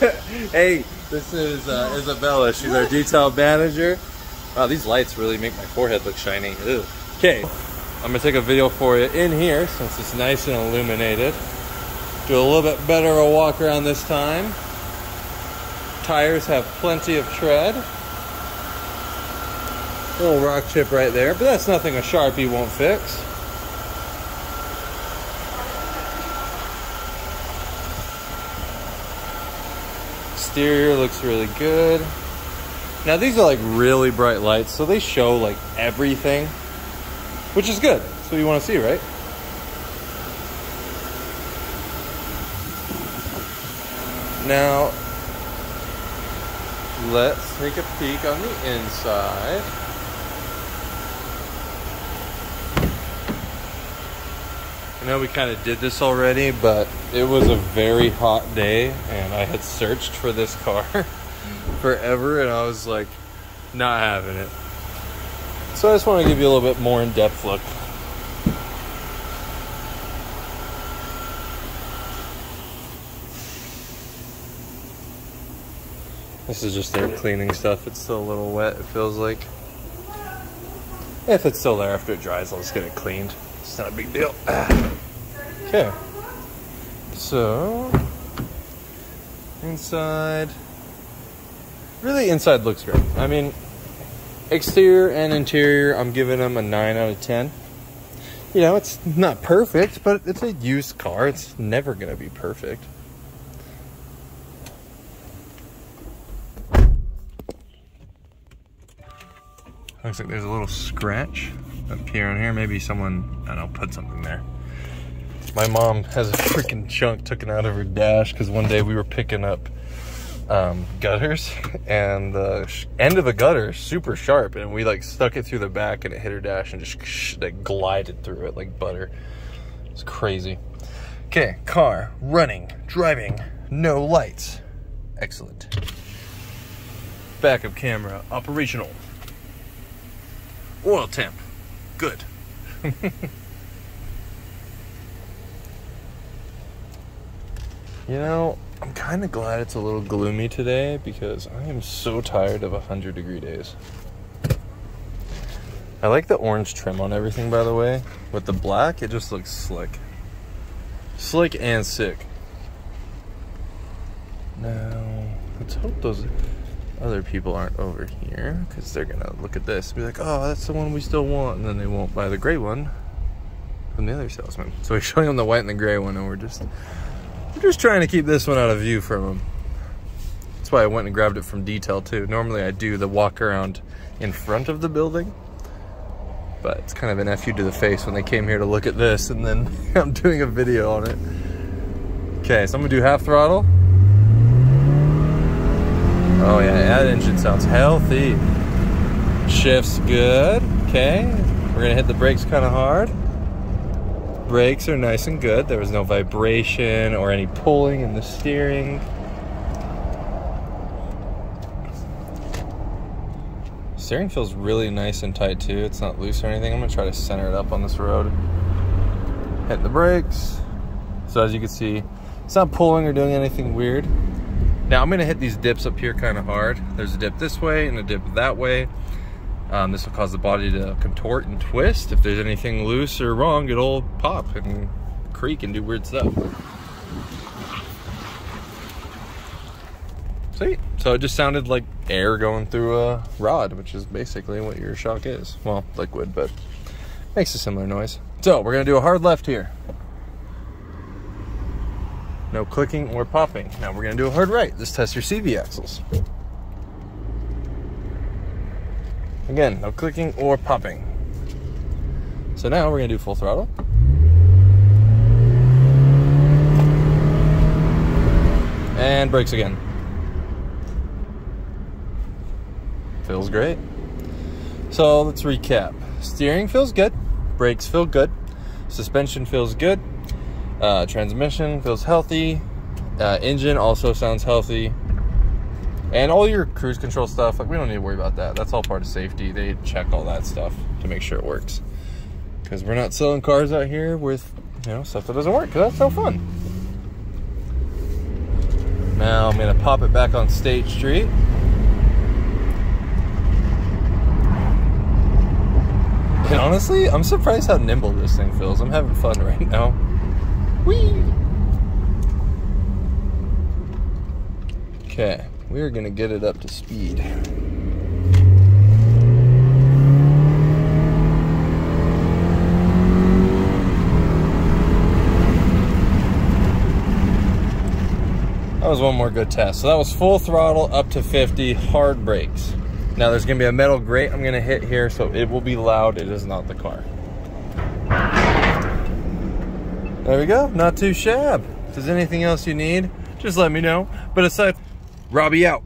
hey, this is uh, Isabella. She's our detail manager. Wow, these lights really make my forehead look shiny. Ew. Okay, I'm gonna take a video for you in here since it's nice and illuminated. Do a little bit better of a walk around this time. Tires have plenty of tread. Little rock chip right there, but that's nothing a Sharpie won't fix. Exterior looks really good. Now these are like really bright lights, so they show like everything, which is good. That's what you want to see, right? Now, let's take a peek on the inside. I know we kind of did this already, but it was a very hot day, and I had searched for this car forever, and I was like, not having it. So I just want to give you a little bit more in depth look. This is just their cleaning stuff. It's still a little wet, it feels like. If it's still there after it dries, I'll just get it cleaned. It's not a big deal. Okay. So, inside. Really, inside looks great. I mean, exterior and interior, I'm giving them a 9 out of 10. You know, it's not perfect, but it's a used car. It's never going to be perfect. Looks like there's a little scratch up here on here. Maybe someone, and I don't know, put something there. My mom has a freaking chunk taken out of her dash because one day we were picking up um, gutters and the end of the gutter super sharp and we like stuck it through the back and it hit her dash and just like glided through it like butter. It's crazy. Okay, car, running, driving, no lights. Excellent. Backup camera, operational. Oil temp, good. you know, I'm kind of glad it's a little gloomy today because I am so tired of 100 degree days. I like the orange trim on everything, by the way. With the black, it just looks slick. Slick and sick. Now, let's hope those other people aren't over here because they're gonna look at this and be like, oh, that's the one we still want, and then they won't buy the gray one from the other salesman. So we're showing them the white and the gray one, and we're just we're just trying to keep this one out of view from them. That's why I went and grabbed it from detail too. Normally I do the walk around in front of the building, but it's kind of an FU to the face when they came here to look at this, and then I'm doing a video on it. Okay, so I'm gonna do half throttle. Oh yeah, that engine sounds healthy. Shifts good. Okay, we're gonna hit the brakes kind of hard. Brakes are nice and good. There was no vibration or any pulling in the steering. Steering feels really nice and tight too. It's not loose or anything. I'm gonna try to center it up on this road. Hit the brakes. So as you can see, it's not pulling or doing anything weird. Now I'm gonna hit these dips up here kind of hard. There's a dip this way and a dip that way. Um, this will cause the body to contort and twist. If there's anything loose or wrong, it'll pop and creak and do weird stuff. See? So it just sounded like air going through a rod, which is basically what your shock is. Well, liquid, but makes a similar noise. So we're gonna do a hard left here. No clicking or popping. Now we're gonna do a hard right. Let's test your CV axles. Again, no clicking or popping. So now we're gonna do full throttle. And brakes again. Feels great. So let's recap. Steering feels good. Brakes feel good. Suspension feels good. Uh, transmission feels healthy. Uh, engine also sounds healthy. And all your cruise control stuff, like we don't need to worry about that. That's all part of safety. They check all that stuff to make sure it works. Because we're not selling cars out here with, you know, stuff that doesn't work. Because that's no fun. Now I'm gonna pop it back on State Street. And honestly, I'm surprised how nimble this thing feels. I'm having fun right now. Whee! Okay, we're gonna get it up to speed. That was one more good test. So that was full throttle up to 50, hard brakes. Now there's gonna be a metal grate I'm gonna hit here, so it will be loud. It is not the car. There we go, not too shab. If there's anything else you need, just let me know. But aside, Robbie out.